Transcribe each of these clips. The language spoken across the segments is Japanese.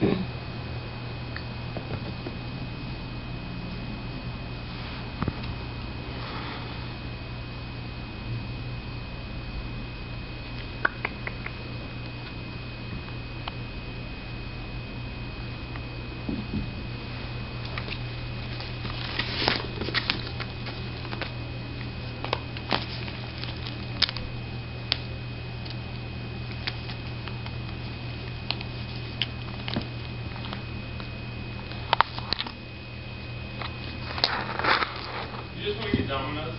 You just Selamünaleyküm.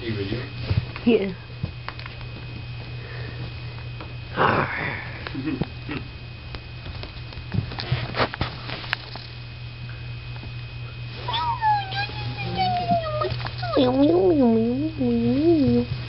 He with you? Yeah. Arr.